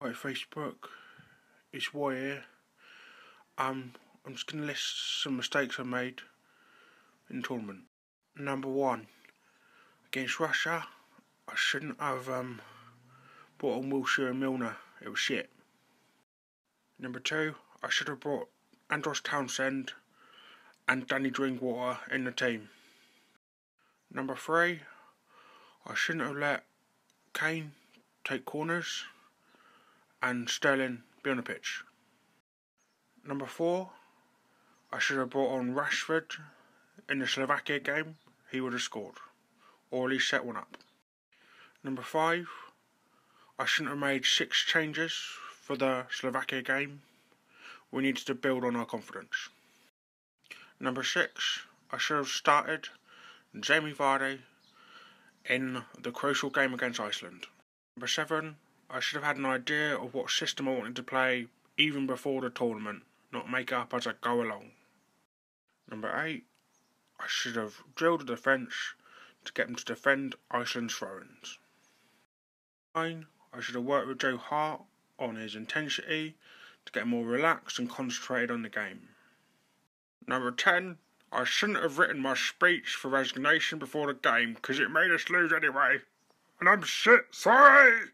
Hi Facebook, it's Roy here. Um, I'm just going to list some mistakes I made in tournament. Number one, against Russia, I shouldn't have um, brought on Wilshere and Milner. It was shit. Number two, I should have brought Andros Townsend and Danny Drinkwater in the team. Number three, I shouldn't have let Kane take corners and Sterling be on the pitch. Number four, I should have brought on Rashford in the Slovakia game. He would have scored, or at least set one up. Number five, I shouldn't have made six changes for the Slovakia game. We needed to build on our confidence. Number six, I should have started Jamie Vardy in the crucial game against Iceland. Number seven, I should have had an idea of what system I wanted to play even before the tournament, not make up as I go along. Number 8. I should have drilled the defence to get them to defend Iceland's throw-ins. 9. I should have worked with Joe Hart on his intensity to get more relaxed and concentrated on the game. Number 10. I shouldn't have written my speech for resignation before the game because it made us lose anyway. And I'm shit sorry!